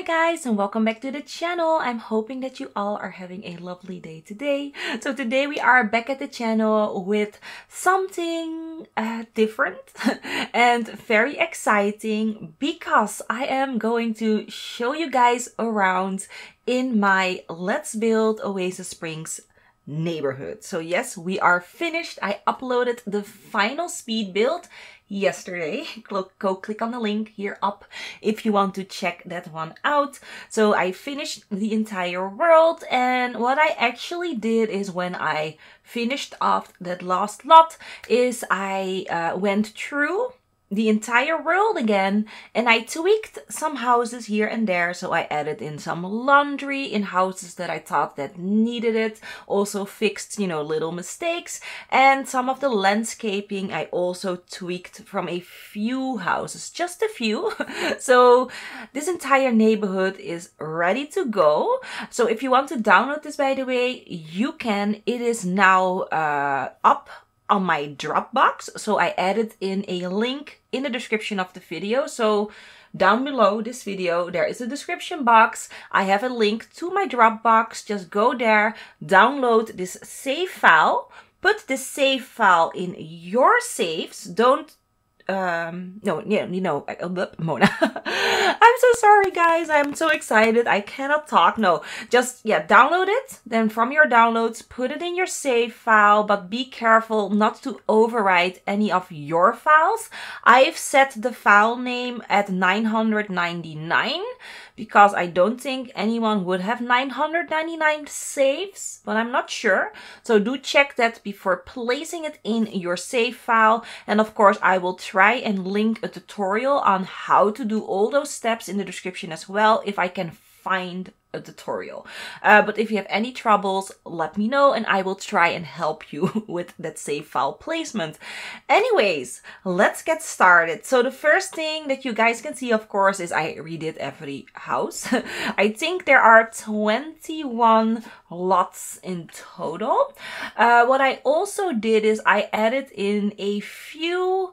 Hi guys and welcome back to the channel. I'm hoping that you all are having a lovely day today. So today we are back at the channel with something uh, different and very exciting because I am going to show you guys around in my Let's Build Oasis Springs neighborhood. So yes, we are finished. I uploaded the final speed build yesterday. Go click on the link here up if you want to check that one out. So I finished the entire world and what I actually did is when I finished off that last lot is I uh, went through the entire world again and I tweaked some houses here and there so I added in some laundry in houses that I thought that needed it also fixed you know little mistakes and some of the landscaping I also tweaked from a few houses just a few. So this entire neighborhood is ready to go. So if you want to download this by the way you can. It is now uh, up on my Dropbox. So I added in a link in the description of the video. So down below this video, there is a description box. I have a link to my Dropbox. Just go there, download this save file, put this save file in your saves. Don't um no yeah you know mona. I'm so sorry guys. I'm so excited. I cannot talk. No just yeah download it. Then from your downloads put it in your save file but be careful not to overwrite any of your files. I've set the file name at 999 because I don't think anyone would have 999 saves, but I'm not sure. So do check that before placing it in your save file. And of course, I will try and link a tutorial on how to do all those steps in the description as well if I can find a tutorial. Uh, but if you have any troubles, let me know and I will try and help you with that save file placement. Anyways, let's get started. So the first thing that you guys can see, of course, is I redid every house. I think there are 21 lots in total. Uh, what I also did is I added in a few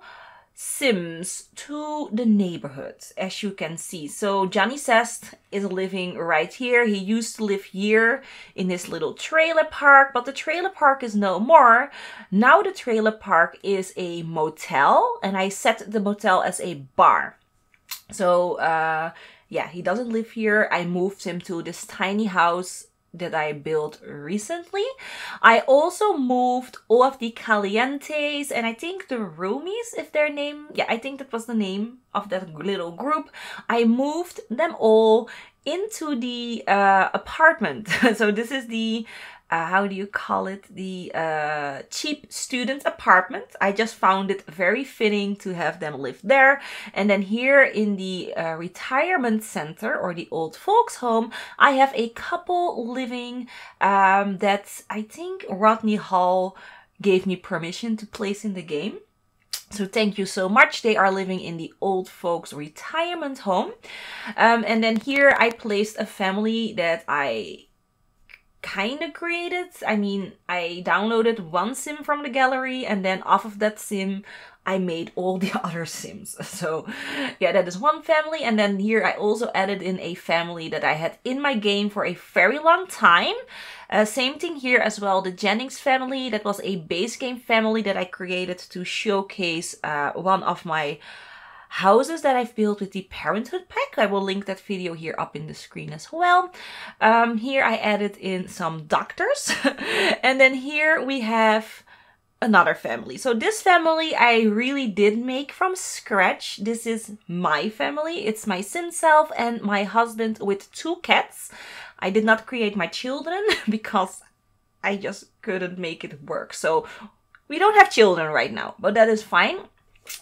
Sims to the neighborhood, as you can see. So Johnny Zest is living right here. He used to live here in this little trailer park, but the trailer park is no more. Now the trailer park is a motel, and I set the motel as a bar. So, uh, yeah, he doesn't live here. I moved him to this tiny house that I built recently. I also moved all of the Calientes and I think the Roomies, if their name, yeah, I think that was the name of that little group. I moved them all into the uh, apartment. so this is the uh, how do you call it the uh, cheap student apartment i just found it very fitting to have them live there and then here in the uh, retirement center or the old folks home i have a couple living um, that i think rodney hall gave me permission to place in the game so thank you so much. They are living in the old folks retirement home. Um, and then here I placed a family that I kind of created. I mean, I downloaded one sim from the gallery and then off of that sim, I made all the other sims. So yeah, that is one family. And then here I also added in a family that I had in my game for a very long time. Uh, same thing here as well, the Jennings family. That was a base game family that I created to showcase uh, one of my houses that I've built with the Parenthood pack. I will link that video here up in the screen as well. Um, here I added in some doctors. and then here we have another family. So this family I really did make from scratch. This is my family. It's my sim self and my husband with two cats. I did not create my children because I just couldn't make it work. So we don't have children right now, but that is fine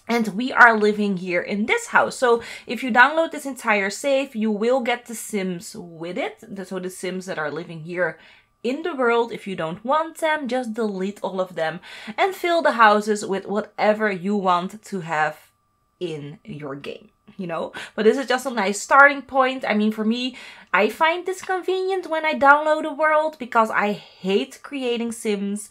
and we are living here in this house. So if you download this entire save, you will get the Sims with it. So the Sims that are living here in the world. If you don't want them, just delete all of them and fill the houses with whatever you want to have in your game you know but this is just a nice starting point i mean for me i find this convenient when i download a world because i hate creating sims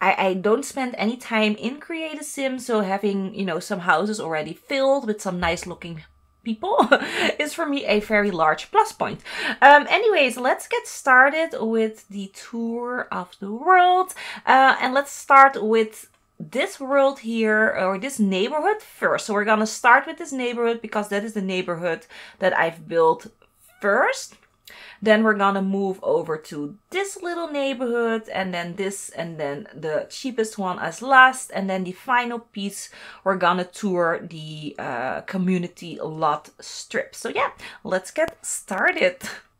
i, I don't spend any time in create a sim so having you know some houses already filled with some nice looking people is for me a very large plus point. Um, anyways, let's get started with the tour of the world. Uh, and let's start with this world here or this neighborhood first. So we're gonna start with this neighborhood because that is the neighborhood that I've built first. Then we're gonna move over to this little neighborhood and then this and then the cheapest one as last. And then the final piece, we're gonna tour the uh, community lot strip. So yeah, let's get started.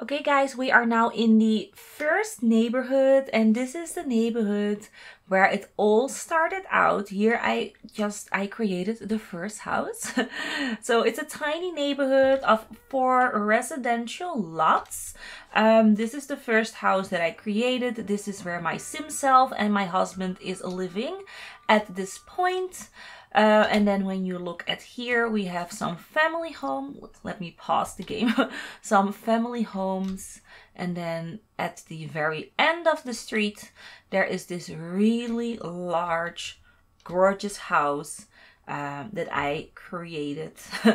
Okay guys, we are now in the first neighborhood and this is the neighborhood where it all started out. Here I just, I created the first house. so it's a tiny neighborhood of four residential lots. Um, this is the first house that I created. This is where my sim self and my husband is living at this point. Uh, and then when you look at here, we have some family home. Let me pause the game. some family homes. And then at the very end of the street, there is this really large, gorgeous house um, that I created, uh,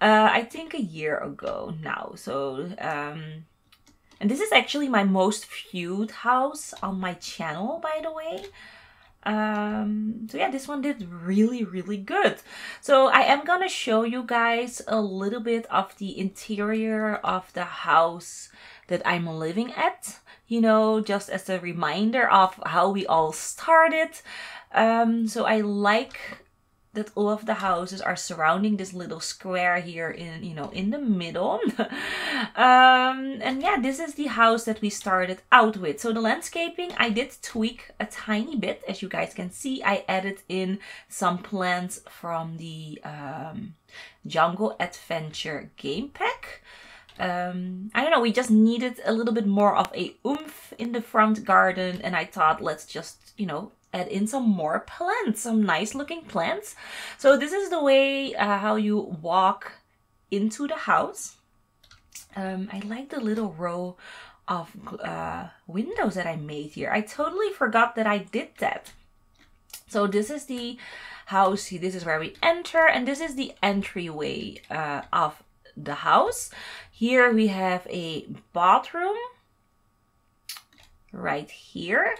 I think a year ago now. So, um, and this is actually my most viewed house on my channel, by the way. Um, so yeah, this one did really, really good. So I am gonna show you guys a little bit of the interior of the house that I'm living at, you know, just as a reminder of how we all started. Um, so I like that all of the houses are surrounding this little square here in you know in the middle. Um, and yeah this is the house that we started out with. So the landscaping i did tweak a tiny bit. As you guys can see i added in some plants from the um, jungle adventure game pack. Um, I don't know, we just needed a little bit more of a oomph in the front garden and I thought let's just, you know, add in some more plants, some nice looking plants. So this is the way uh, how you walk into the house. Um, I like the little row of uh, windows that I made here. I totally forgot that I did that. So this is the house. This is where we enter and this is the entryway uh, of the house. Here we have a bathroom right here.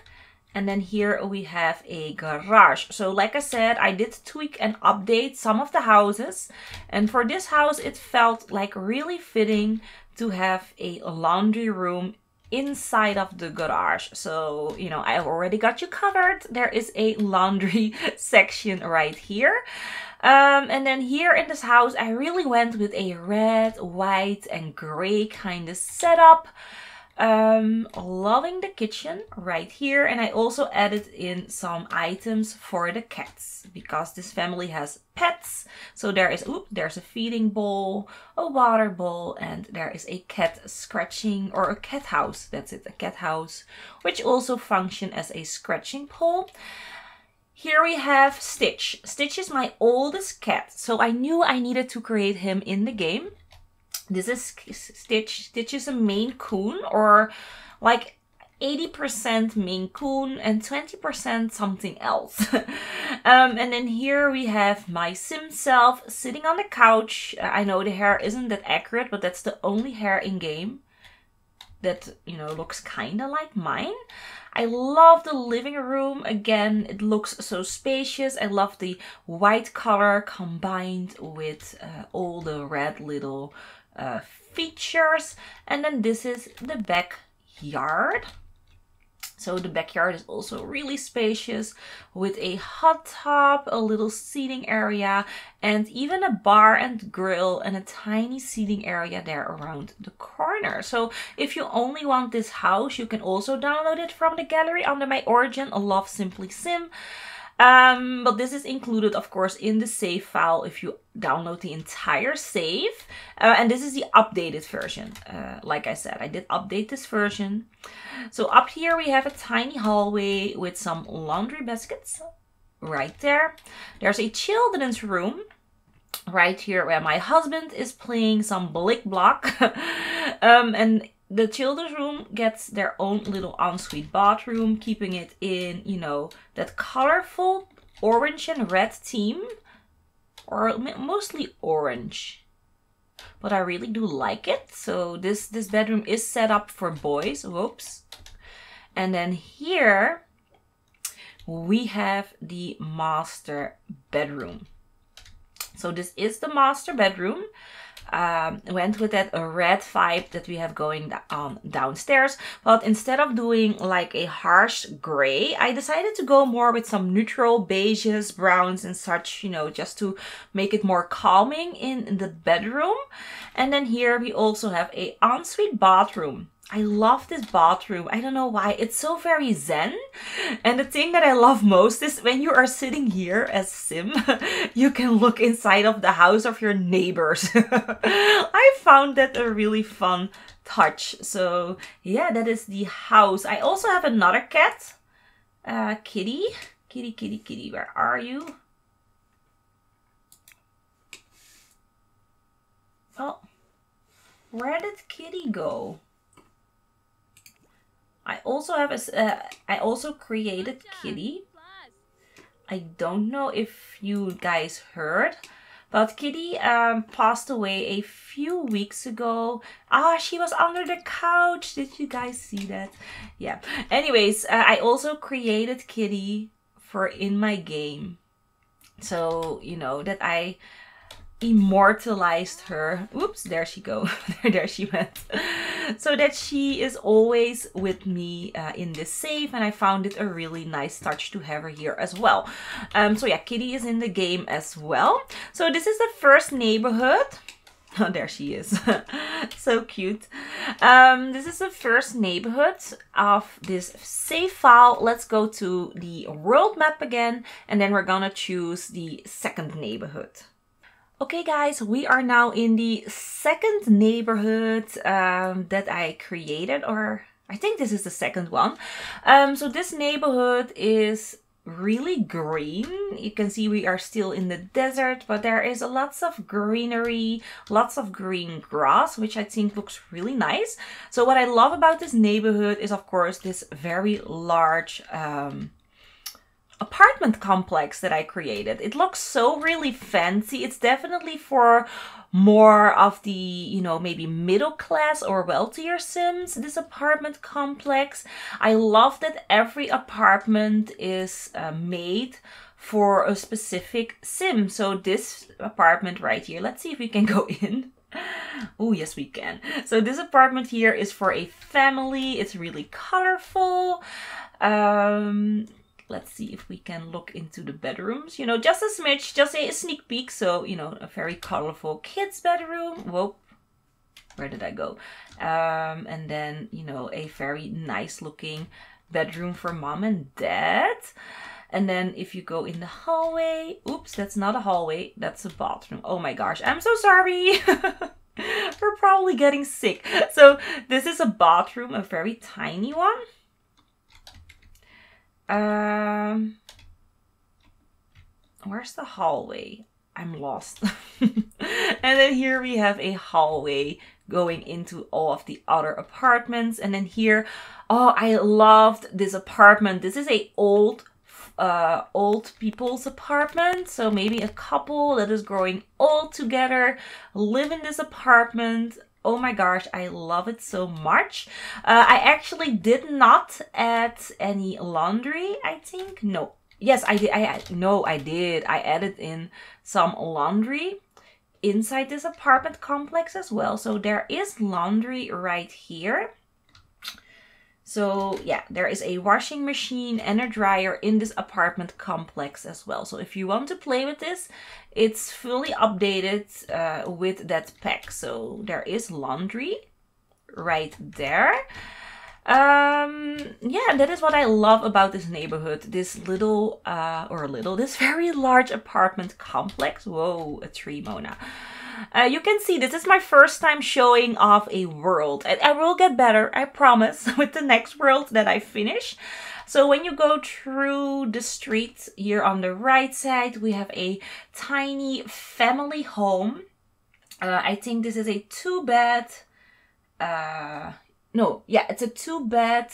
And then here we have a garage. So like I said, I did tweak and update some of the houses. And for this house, it felt like really fitting to have a laundry room inside of the garage. So, you know, I've already got you covered. There is a laundry section right here. Um, and then here in this house, I really went with a red, white, and gray kind of setup. Um, loving the kitchen right here. And I also added in some items for the cats because this family has pets. So there is, oop, there's a feeding bowl, a water bowl, and there is a cat scratching or a cat house. That's it, a cat house, which also function as a scratching pole. Here we have Stitch. Stitch is my oldest cat, so I knew I needed to create him in the game. This is Stitch. Stitch is a Maine Coon or like 80% Maine Coon and 20% something else. um, and then here we have my sim self sitting on the couch. I know the hair isn't that accurate, but that's the only hair in game that, you know, looks kind of like mine. I love the living room. Again, it looks so spacious. I love the white color combined with uh, all the red little uh, features. And then this is the backyard. So the backyard is also really spacious with a hot tub, a little seating area, and even a bar and grill and a tiny seating area there around the corner. So if you only want this house, you can also download it from the gallery under my origin, Love Simply Sim. Um, but this is included, of course, in the save file if you download the entire save. Uh, and this is the updated version. Uh, like I said, I did update this version. So up here we have a tiny hallway with some laundry baskets right there. There's a children's room right here where my husband is playing some Blicblock. um, and the children's room gets their own little ensuite bathroom, keeping it in, you know, that colorful orange and red theme. or mostly orange. But I really do like it. So this, this bedroom is set up for boys. Whoops. And then here we have the master bedroom. So this is the master bedroom. Um, went with that red vibe that we have going um, downstairs. But instead of doing like a harsh gray, I decided to go more with some neutral beiges, browns and such, you know, just to make it more calming in, in the bedroom. And then here we also have a ensuite bathroom. I love this bathroom. I don't know why. It's so very zen. And the thing that I love most is when you are sitting here as Sim, you can look inside of the house of your neighbors. I found that a really fun touch. So yeah, that is the house. I also have another cat. Uh, kitty. Kitty, kitty, kitty, where are you? Oh, where did kitty go? I also have a, uh, I also created Kitty. I don't know if you guys heard, but Kitty um, passed away a few weeks ago. Ah, she was under the couch. Did you guys see that? Yeah. Anyways, uh, I also created Kitty for in my game. So, you know, that I immortalized her. Oops, there she go. there she went. so that she is always with me uh, in this safe and I found it a really nice touch to have her here as well. Um, so yeah, Kitty is in the game as well. So this is the first neighborhood. Oh, there she is. so cute. Um, this is the first neighborhood of this save file. Let's go to the world map again, and then we're gonna choose the second neighborhood. Okay guys, we are now in the second neighborhood um, that I created or I think this is the second one. Um, so this neighborhood is really green. You can see we are still in the desert, but there is a lots of greenery, lots of green grass, which I think looks really nice. So what I love about this neighborhood is of course this very large um, apartment complex that I created. It looks so really fancy. It's definitely for more of the, you know, maybe middle class or wealthier Sims, this apartment complex. I love that every apartment is uh, made for a specific sim. So this apartment right here, let's see if we can go in. Oh, yes, we can. So this apartment here is for a family. It's really colorful. Um, let's see if we can look into the bedrooms. You know, just a smidge, just a sneak peek. So, you know, a very colorful kids bedroom. Whoa, where did I go? Um, and then, you know, a very nice looking bedroom for mom and dad. And then if you go in the hallway, oops, that's not a hallway, that's a bathroom. Oh my gosh, I'm so sorry. We're probably getting sick. So this is a bathroom, a very tiny one. Um, where's the hallway? I'm lost. and then here we have a hallway going into all of the other apartments. And then here, oh, I loved this apartment. This is a old uh, old people's apartment. So maybe a couple that is growing old together, live in this apartment. Oh my gosh, I love it so much. Uh, I actually did not add any laundry, I think. No. Yes, I did. I No, I did. I added in some laundry inside this apartment complex as well. So there is laundry right here. So yeah, there is a washing machine and a dryer in this apartment complex as well. So if you want to play with this, it's fully updated uh, with that pack. So there is laundry right there. Um, yeah, that is what I love about this neighborhood. This little, uh, or little, this very large apartment complex. Whoa, a tree, Mona. Uh, you can see this is my first time showing off a world. And I will get better, I promise, with the next world that I finish. So when you go through the street here on the right side, we have a tiny family home. Uh, I think this is a two bed, uh, no, yeah, it's a two bed,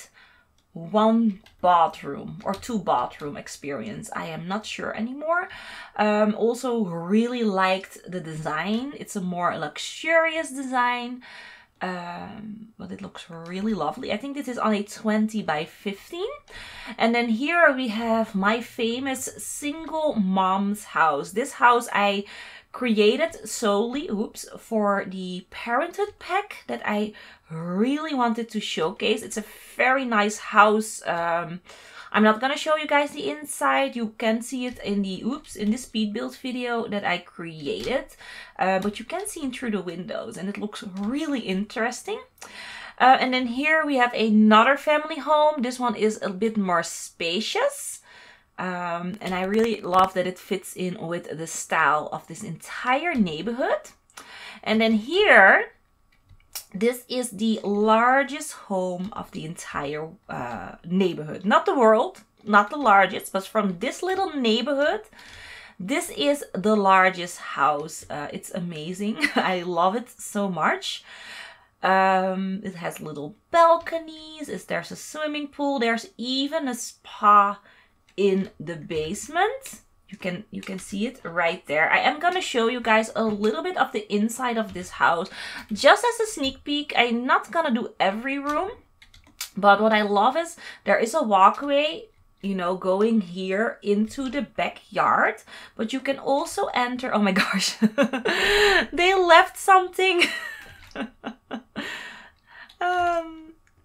one bathroom or two bathroom experience. I am not sure anymore. Um, also really liked the design. It's a more luxurious design. Um, but it looks really lovely. I think this is on a 20 by 15. And then here we have my famous single mom's house. This house I created solely, oops, for the parenthood pack that I really wanted to showcase. It's a very nice house. Um, I'm not gonna show you guys the inside. You can see it in the oops in the speed build video that I created, uh, but you can see in through the windows, and it looks really interesting. Uh, and then here we have another family home. This one is a bit more spacious. Um, and I really love that it fits in with the style of this entire neighborhood. And then here, this is the largest home of the entire uh, neighborhood. Not the world, not the largest, but from this little neighborhood, this is the largest house. Uh, it's amazing. I love it so much. Um, it has little balconies. There's a swimming pool. There's even a spa in the basement. You can you can see it right there. I am gonna show you guys a little bit of the inside of this house. Just as a sneak peek, I'm not gonna do every room. But what I love is there is a walkway you know, going here into the backyard. But you can also enter. Oh my gosh, they left something.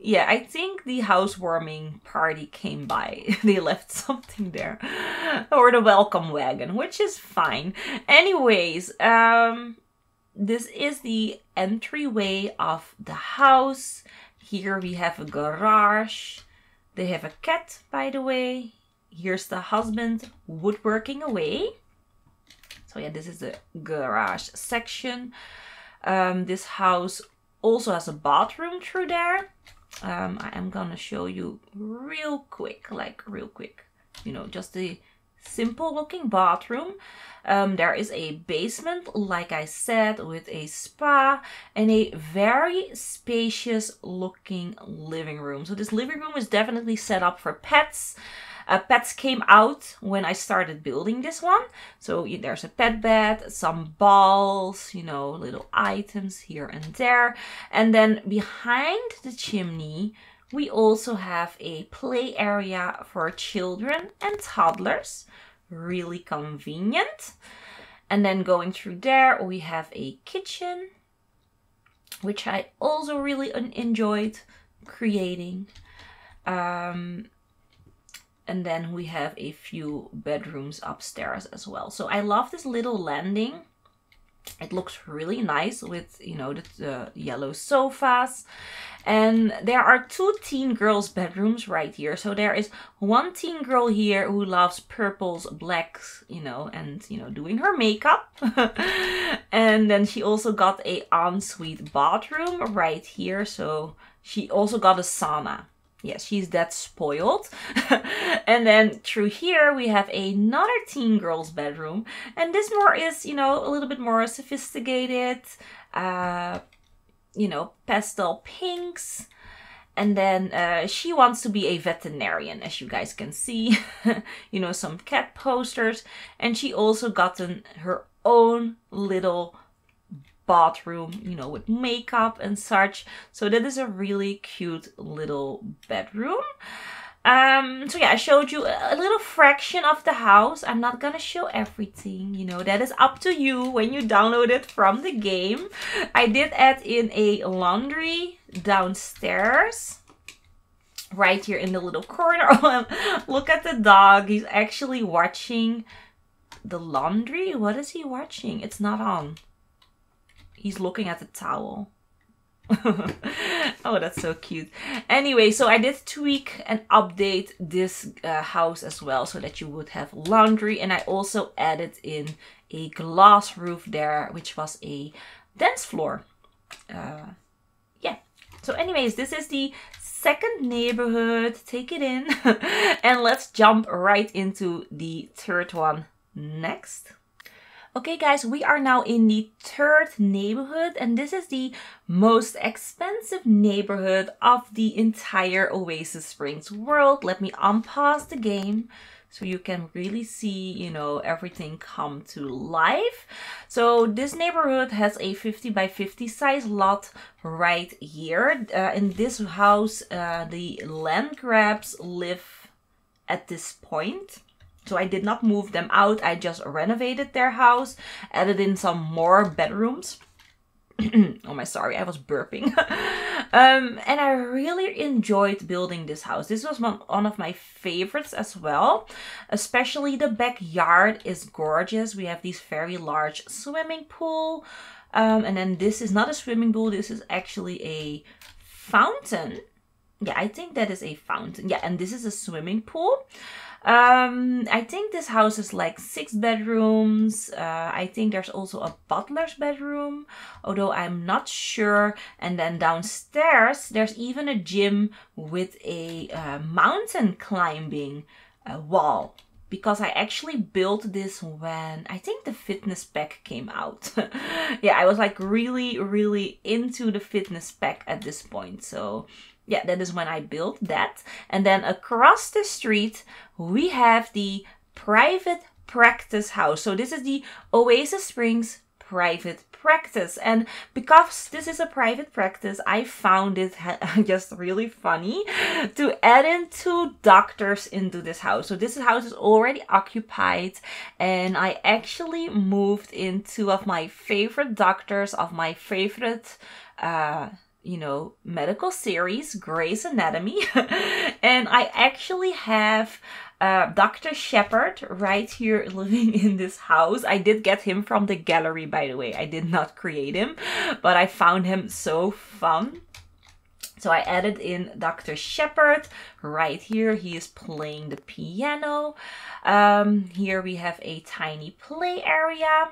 yeah, I think the housewarming party came by. they left something there. or the welcome wagon, which is fine. Anyways, um this is the entryway of the house. Here we have a garage. They have a cat, by the way. Here's the husband woodworking away. So yeah, this is the garage section. Um, this house also has a bathroom through there um, I am gonna show you real quick, like real quick, you know, just a simple looking bathroom. Um, there is a basement, like I said, with a spa and a very spacious looking living room. So this living room is definitely set up for pets. Uh, pets came out when I started building this one. So there's a pet bed, some balls, you know, little items here and there. And then behind the chimney, we also have a play area for children and toddlers. Really convenient. And then going through there, we have a kitchen, which I also really enjoyed creating. Um, and then we have a few bedrooms upstairs as well. So I love this little landing. It looks really nice with, you know, the, the yellow sofas. And there are two teen girls bedrooms right here. So there is one teen girl here who loves purples, blacks, you know, and, you know, doing her makeup. and then she also got a ensuite bathroom right here. So she also got a sauna yes, she's that spoiled. and then through here we have another teen girl's bedroom. And this more is, you know, a little bit more sophisticated, uh, you know, pastel pinks. And then uh, she wants to be a veterinarian, as you guys can see. you know, some cat posters. And she also gotten her own little bathroom, you know, with makeup and such. So that is a really cute little bedroom. Um, so yeah, I showed you a little fraction of the house. I'm not gonna show everything, you know, that is up to you when you download it from the game. I did add in a laundry downstairs right here in the little corner. Look at the dog. He's actually watching the laundry. What is he watching? It's not on. He's looking at the towel. oh, that's so cute. Anyway, so I did tweak and update this uh, house as well so that you would have laundry. And I also added in a glass roof there, which was a dance floor. Uh, yeah. So anyways, this is the second neighborhood. Take it in. and let's jump right into the third one next. Okay guys, we are now in the third neighborhood and this is the most expensive neighborhood of the entire Oasis Springs world. Let me unpause the game so you can really see, you know, everything come to life. So this neighborhood has a 50 by 50 size lot right here. Uh, in this house, uh, the Landgraabs live at this point. So I did not move them out. I just renovated their house, added in some more bedrooms. oh my sorry i was burping. Um, and i really enjoyed building this house. This was one, of my favorites as well. Especially the backyard is gorgeous. We have this very large swimming pool. Um, and then this is not a swimming pool. This is actually a fountain. Yeah i think that is a fountain. Yeah and this is a swimming pool um, I think this house is like six bedrooms. Uh, I think there's also a butler's bedroom, although I'm not sure. And then downstairs, there's even a gym with a uh, mountain climbing uh, wall because I actually built this when I think the fitness pack came out. yeah, I was like really, really into the fitness pack at this point. So yeah, that is when I built that. And then across the street, we have the private practice house. So this is the Oasis Springs private practice. And because this is a private practice, I found it just really funny to add in two doctors into this house. So this house is already occupied and I actually moved in two of my favorite doctors of my favorite uh, you know, medical series, Grey's Anatomy. and I actually have uh, Dr. Shepherd right here living in this house. I did get him from the gallery, by the way. I did not create him, but I found him so fun. So I added in Dr. Shepherd right here. He is playing the piano. Um, here we have a tiny play area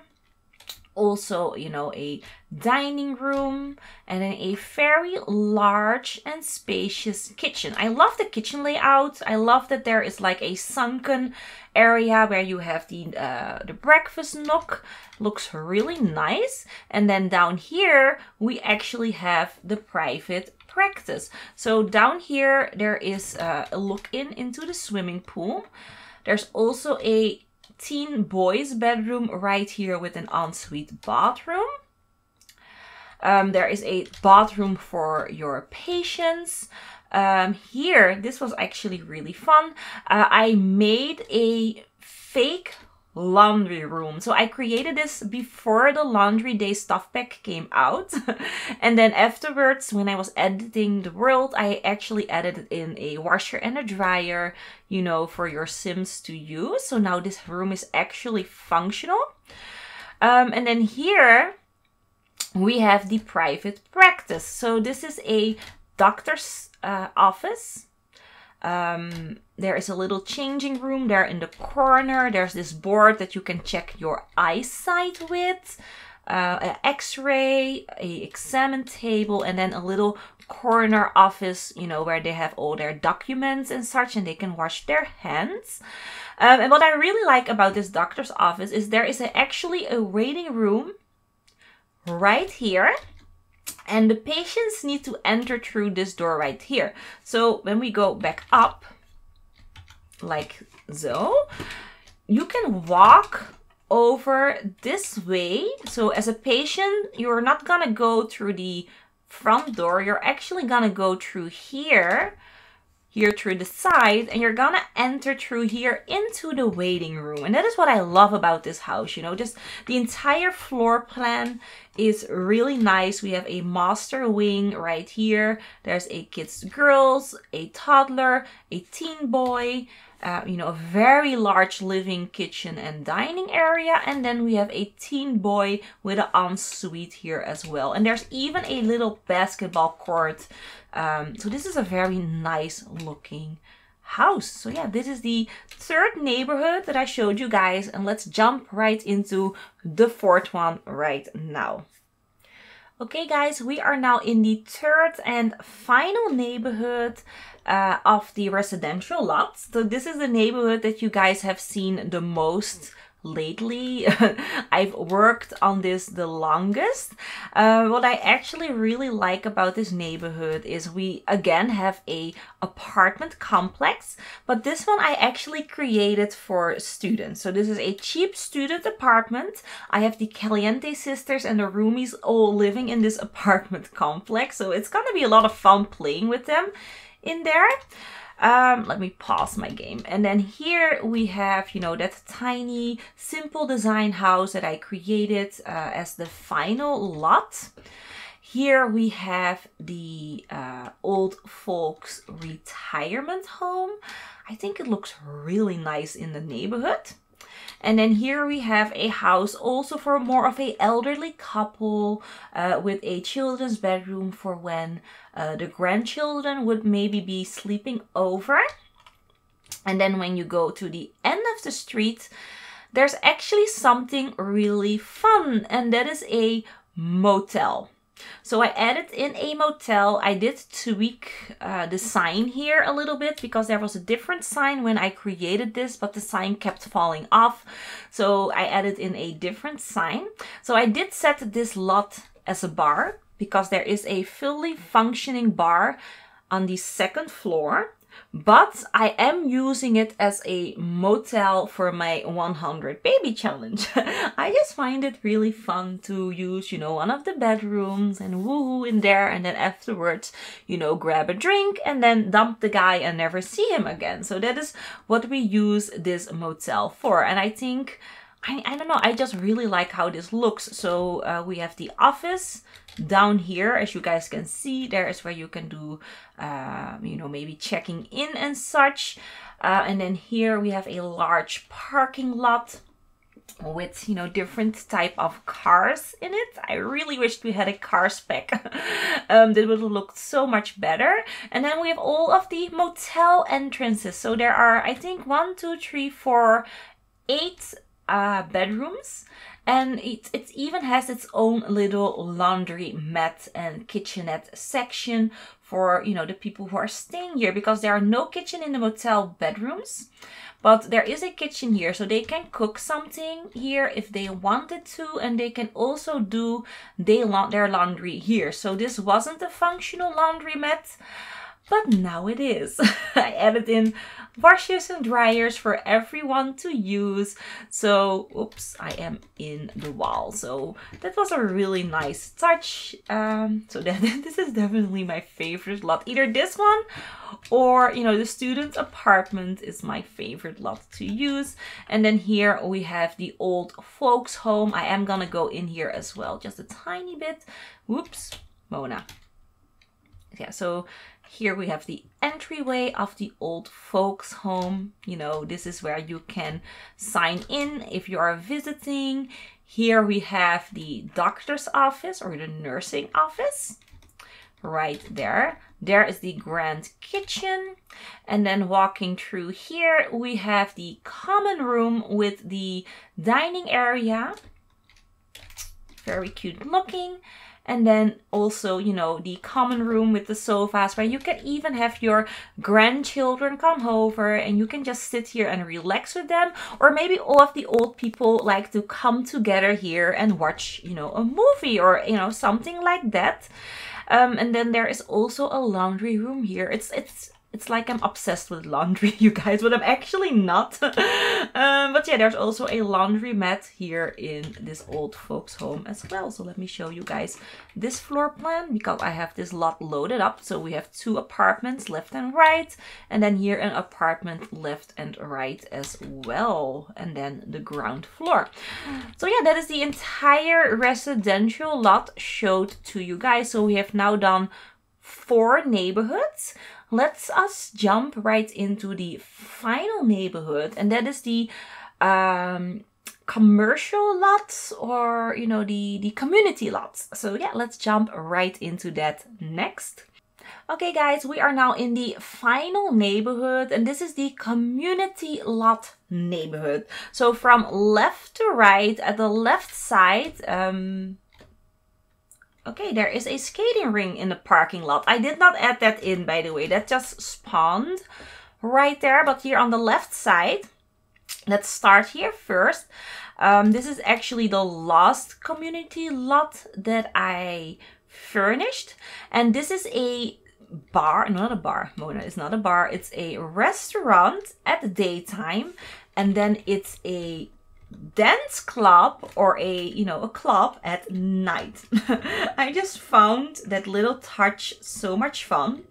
also, you know, a dining room and then a very large and spacious kitchen. I love the kitchen layout. I love that there is like a sunken area where you have the uh, the breakfast nook. Looks really nice. And then down here, we actually have the private practice. So down here, there is uh, a look in into the swimming pool. There's also a teen boys bedroom right here with an ensuite bathroom. Um, there is a bathroom for your patients. Um, here, this was actually really fun. Uh, I made a fake laundry room. So I created this before the laundry day stuff pack came out. and then afterwards, when I was editing the world, I actually added in a washer and a dryer, you know, for your Sims to use. So now this room is actually functional. Um, and then here we have the private practice. So this is a doctor's uh, office um, there is a little changing room there in the corner. There's this board that you can check your eyesight with. Uh, an x-ray, a examine table, and then a little corner office, you know, where they have all their documents and such, and they can wash their hands. Um, and what I really like about this doctor's office is there is a, actually a waiting room right here and the patients need to enter through this door right here. So when we go back up, like so, you can walk over this way. So as a patient, you're not gonna go through the front door. You're actually gonna go through here here through the side and you're gonna enter through here into the waiting room. And that is what I love about this house you know just the entire floor plan is really nice. We have a master wing right here. There's a kids girls a toddler a teen boy uh, you know, a very large living kitchen and dining area. And then we have a teen boy with an ensuite here as well. And there's even a little basketball court um, so this is a very nice looking house. So yeah, this is the third neighborhood that I showed you guys. And let's jump right into the fourth one right now. Okay guys, we are now in the third and final neighborhood uh, of the residential lots. So this is the neighborhood that you guys have seen the most lately. I've worked on this the longest. Uh, what I actually really like about this neighborhood is we again have a apartment complex, but this one I actually created for students. So this is a cheap student apartment. I have the Caliente sisters and the roomies all living in this apartment complex. So it's gonna be a lot of fun playing with them in there. Um, let me pause my game. And then here we have, you know, that tiny, simple design house that I created uh, as the final lot. Here we have the uh, old folks retirement home. I think it looks really nice in the neighborhood. And then here we have a house also for more of a elderly couple uh, with a children's bedroom for when uh, the grandchildren would maybe be sleeping over. And then when you go to the end of the street, there's actually something really fun and that is a motel. So I added in a motel. I did tweak uh, the sign here a little bit because there was a different sign when I created this, but the sign kept falling off. So I added in a different sign. So I did set this lot as a bar because there is a fully functioning bar on the second floor but I am using it as a motel for my 100 baby challenge. I just find it really fun to use, you know, one of the bedrooms and woohoo in there and then afterwards, you know, grab a drink and then dump the guy and never see him again. So that is what we use this motel for. And I think I, I don't know, I just really like how this looks. So uh, we have the office down here, as you guys can see, there is where you can do, uh, you know, maybe checking in and such. Uh, and then here we have a large parking lot with you know different type of cars in it. I really wished we had a car spec. Um that would look so much better. And then we have all of the motel entrances. So there are i think one two three four eight uh, bedrooms and it, it even has its own little laundry mat and kitchenette section for you know the people who are staying here because there are no kitchen in the motel bedrooms but there is a kitchen here so they can cook something here if they wanted to and they can also do they la their laundry here. So this wasn't a functional laundry mat but now it is. I added in washers and dryers for everyone to use. So, oops, I am in the wall. So that was a really nice touch. Um, so that this is definitely my favorite lot. Either this one or, you know, the student apartment is my favorite lot to use. And then here we have the old folks home. I am gonna go in here as well, just a tiny bit. Whoops, Mona. Yeah, so here we have the entryway of the old folks home. You know, this is where you can sign in if you are visiting. Here we have the doctor's office or the nursing office right there. There is the grand kitchen. And then walking through here, we have the common room with the dining area. Very cute looking. And then also, you know, the common room with the sofas where you can even have your grandchildren come over and you can just sit here and relax with them. Or maybe all of the old people like to come together here and watch, you know, a movie or, you know, something like that. Um, and then there is also a laundry room here. It's it's it's like I'm obsessed with laundry, you guys, but I'm actually not. um, but yeah, there's also a laundry mat here in this old folks home as well. So let me show you guys this floor plan because I have this lot loaded up. So we have two apartments left and right, and then here an apartment left and right as well. And then the ground floor. So yeah, that is the entire residential lot showed to you guys. So we have now done four neighborhoods let's us jump right into the final neighborhood, and that is the um, commercial lots or you know the the community lots. So yeah, let's jump right into that next. Okay guys, we are now in the final neighborhood and this is the community lot neighborhood. So from left to right, at the left side, um, Okay, there is a skating ring in the parking lot. I did not add that in, by the way. That just spawned right there. But here on the left side, Let's start here first. Um, this is actually the last community lot that I furnished. And this is a bar, not a bar, Mona, it's not a bar. It's a restaurant at the daytime. And then it's a dance club or a you know a club at night. I just found that little touch so much fun.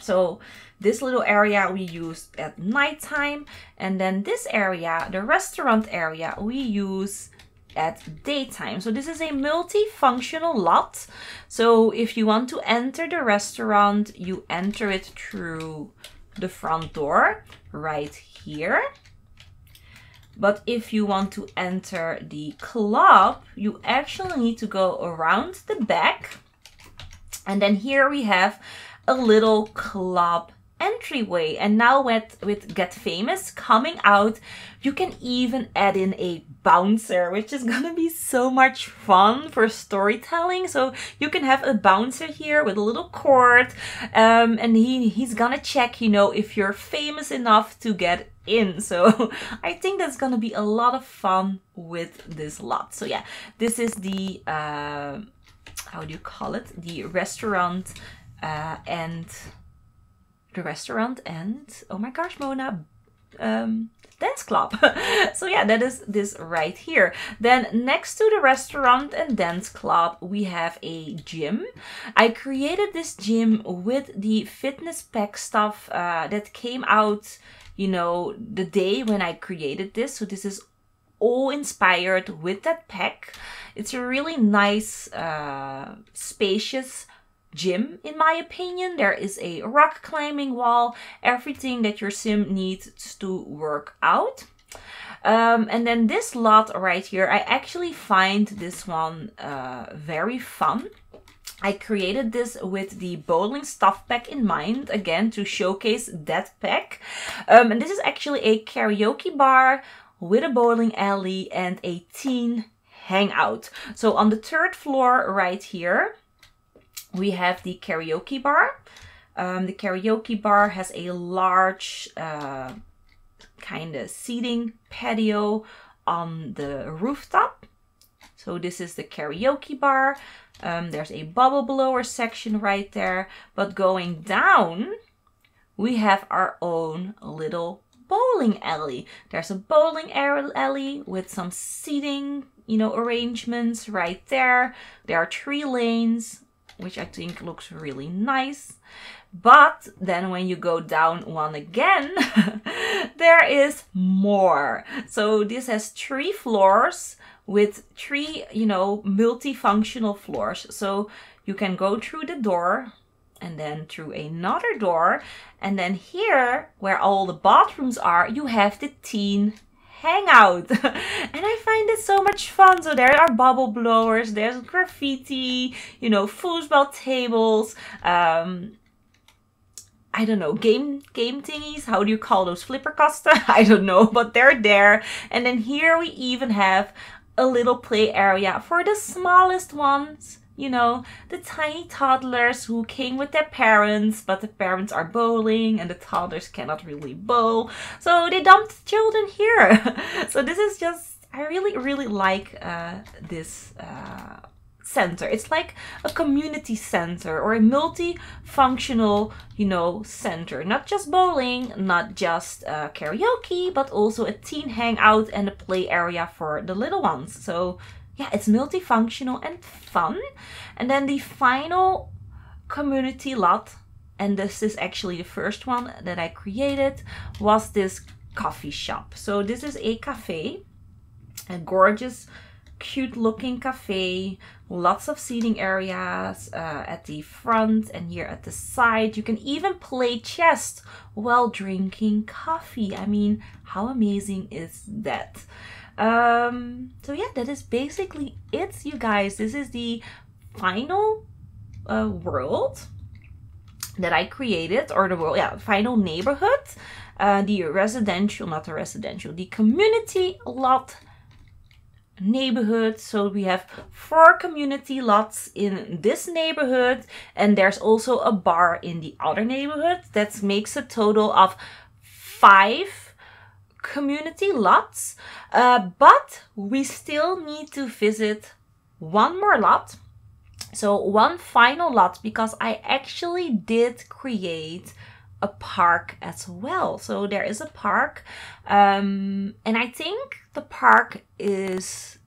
So this little area we use at nighttime and then this area the restaurant area we use at daytime. So this is a multifunctional lot. So if you want to enter the restaurant you enter it through the front door right here but if you want to enter the club, you actually need to go around the back. And then here we have a little club entryway. And now with, with Get Famous coming out, you can even add in a bouncer, which is gonna be so much fun for storytelling. So you can have a bouncer here with a little cord, um, and he, he's gonna check, you know, if you're famous enough to get in. So I think that's gonna be a lot of fun with this lot. So yeah, this is the, uh, how do you call it? The restaurant uh, and the restaurant and oh my gosh, Mona, um, dance club. so yeah, that is this right here. Then next to the restaurant and dance club, we have a gym. I created this gym with the fitness pack stuff uh, that came out, you know, the day when I created this. So this is all inspired with that pack. It's a really nice, uh, spacious gym, in my opinion. There is a rock climbing wall, everything that your sim needs to work out. Um, and then this lot right here, I actually find this one uh, very fun. I created this with the bowling stuff pack in mind, again, to showcase that pack. Um, and this is actually a karaoke bar with a bowling alley and a teen hangout. So on the third floor right here, we have the karaoke bar. Um, the karaoke bar has a large uh, kind of seating patio on the rooftop. So this is the karaoke bar. Um, there's a bubble blower section right there. But going down, we have our own little bowling alley. There's a bowling alley with some seating, you know, arrangements right there. There are three lanes, which I think looks really nice. But then when you go down one again, there is more. So this has three floors with three, you know, multifunctional floors. So you can go through the door and then through another door. And then here, where all the bathrooms are, you have the teen hangout. and I find it so much fun. So there are bubble blowers, there's graffiti, you know, foosball tables, um, I don't know, game game thingies. How do you call those? Flipper costa? I don't know, but they're there. And then here we even have a little play area for the smallest ones you know, the tiny toddlers who came with their parents, but the parents are bowling and the toddlers cannot really bowl. So they dumped children here. so this is just, I really, really like uh, this uh, center. It's like a community center or a multi-functional, you know, center. Not just bowling, not just uh, karaoke, but also a teen hangout and a play area for the little ones. So yeah, it's multifunctional and fun. And then the final community lot, and this is actually the first one that I created, was this coffee shop. So this is a cafe, a gorgeous, cute looking cafe, lots of seating areas uh, at the front and here at the side. You can even play chess while drinking coffee. I mean, how amazing is that? Um, so yeah, that is basically it, you guys. This is the final uh, world that I created, or the world, yeah, final neighborhood. Uh, the residential, not the residential, the community lot neighborhood. So we have four community lots in this neighborhood, and there's also a bar in the other neighborhood. That makes a total of five community lots, uh, but we still need to visit one more lot. So one final lot because I actually did create a park as well. So there is a park, um, and I think the park is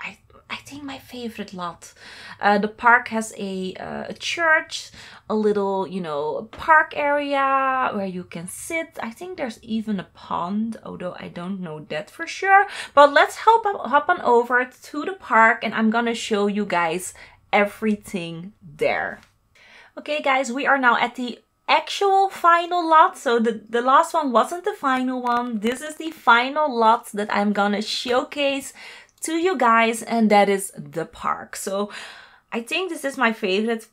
I I think my favorite lot. Uh, the park has a, uh, a church, a little, you know, park area where you can sit. I think there's even a pond, although I don't know that for sure. But let's hop, hop on over to the park and I'm gonna show you guys everything there. Okay guys, we are now at the actual final lot. So the, the last one wasn't the final one. This is the final lot that I'm gonna showcase to you guys and that is the park. So I think this is my favorite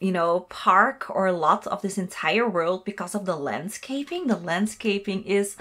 you know, park or lot of this entire world because of the landscaping. The landscaping is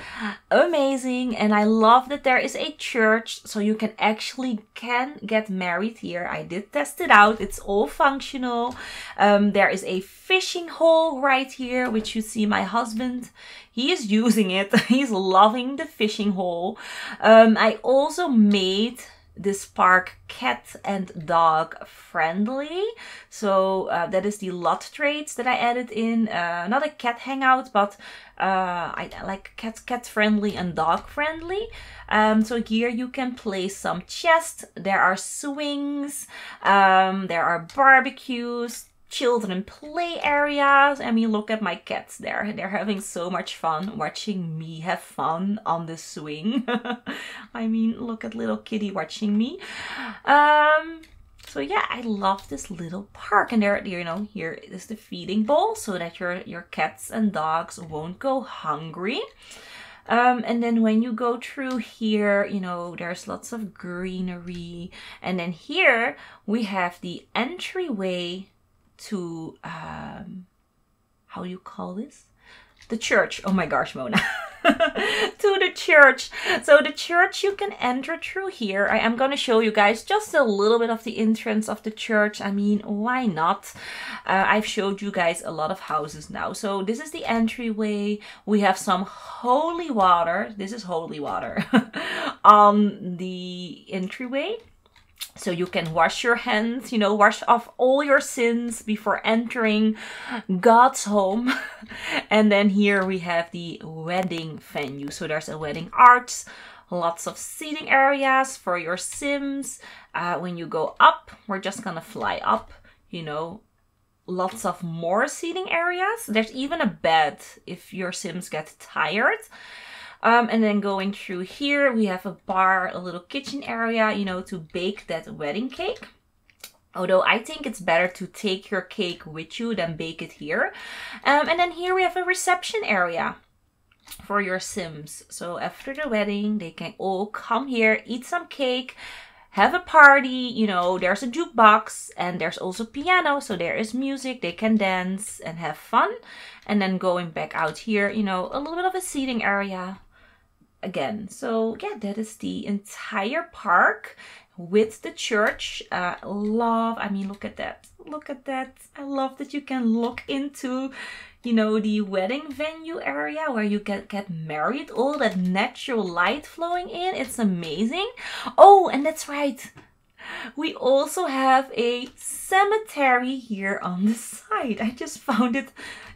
amazing and I love that there is a church so you can actually can get married here. I did test it out. It's all functional. Um, there is a fishing hole right here which you see my husband. He is using it. He's loving the fishing hole. Um, I also made this park cat and dog friendly. So uh, that is the lot traits that I added in. Uh, not a cat hangout, but uh, I like cat cat friendly and dog friendly. Um, so here you can place some chests. There are swings. Um, there are barbecues children play areas. I mean, look at my cats there. They're having so much fun watching me have fun on the swing. I mean, look at little kitty watching me. Um, so yeah, I love this little park. And there, you know, here is the feeding bowl so that your, your cats and dogs won't go hungry. Um, and then when you go through here, you know, there's lots of greenery. And then here we have the entryway to um, how you call this? The church. Oh my gosh, Mona. to the church. So the church you can enter through here. I am going to show you guys just a little bit of the entrance of the church. I mean, why not? Uh, I've showed you guys a lot of houses now. So this is the entryway. We have some holy water. This is holy water on the entryway. So you can wash your hands, you know, wash off all your sins before entering God's home. and then here we have the wedding venue. So there's a wedding arch, lots of seating areas for your sims. Uh, when you go up, we're just gonna fly up, you know, lots of more seating areas. There's even a bed if your sims get tired. Um, and then going through here, we have a bar, a little kitchen area, you know, to bake that wedding cake. Although I think it's better to take your cake with you than bake it here. Um, and then here we have a reception area for your Sims. So after the wedding, they can all come here, eat some cake, have a party, you know, there's a jukebox and there's also piano, so there is music, they can dance and have fun. And then going back out here, you know, a little bit of a seating area, again. So yeah, that is the entire park with the church. Uh, love, I mean, look at that. Look at that. I love that you can look into, you know, the wedding venue area where you get, get married. All that natural light flowing in. It's amazing. Oh, and that's right. We also have a cemetery here on the side. I just found it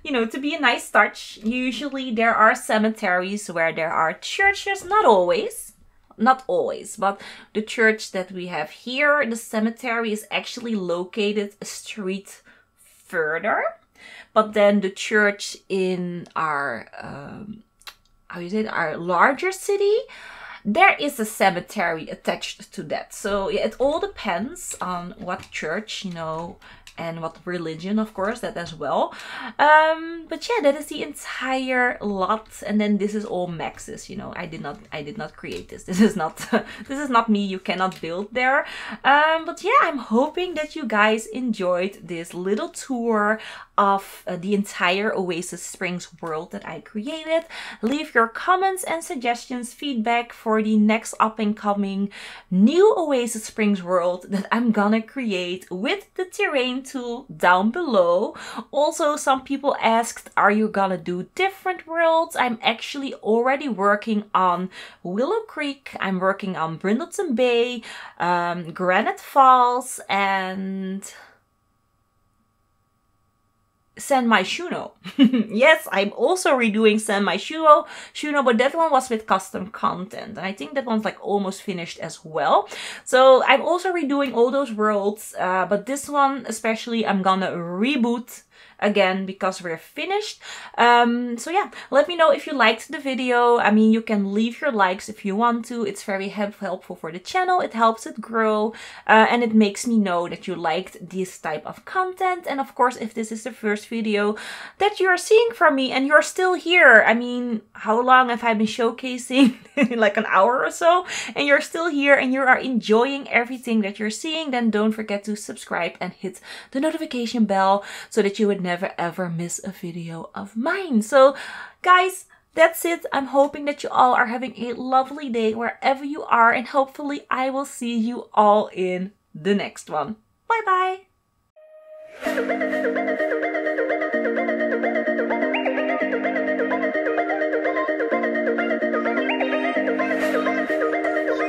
you know, to be a nice touch, usually there are cemeteries where there are churches, not always, not always, but the church that we have here, the cemetery is actually located a street further. But then the church in our, um, say it, our larger city, there is a cemetery attached to that. So it all depends on what church, you know, and what religion, of course, that as well. Um, but yeah, that is the entire lot, and then this is all Maxis. You know, I did not, I did not create this. This is not, this is not me. You cannot build there. Um, but yeah, I'm hoping that you guys enjoyed this little tour of uh, the entire Oasis Springs world that I created. Leave your comments and suggestions, feedback for the next up and coming new Oasis Springs world that I'm gonna create with the terrain to down below. Also, some people asked, are you gonna do different worlds? I'm actually already working on Willow Creek. I'm working on Brindleton Bay, um, Granite Falls, and San Myshuno. yes, I'm also redoing San Myshuno, Shuno, but that one was with custom content. And I think that one's like almost finished as well. So I'm also redoing all those worlds, uh, but this one especially I'm gonna reboot again because we're finished. Um, so yeah, let me know if you liked the video. I mean, you can leave your likes if you want to. It's very helpful for the channel. It helps it grow uh, and it makes me know that you liked this type of content. And of course, if this is the first video that you're seeing from me and you're still here, I mean, how long have I been showcasing? like an hour or so? And you're still here and you are enjoying everything that you're seeing, then don't forget to subscribe and hit the notification bell so that you would never never ever miss a video of mine. So guys, that's it. I'm hoping that you all are having a lovely day wherever you are and hopefully I will see you all in the next one. Bye bye!